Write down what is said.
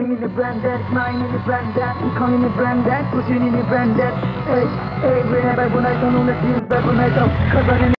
Seninle benden, mine'ini benden Kanını benden, branded. Hey, hey, we have a when night, don't know the deals, but when I don't Cause I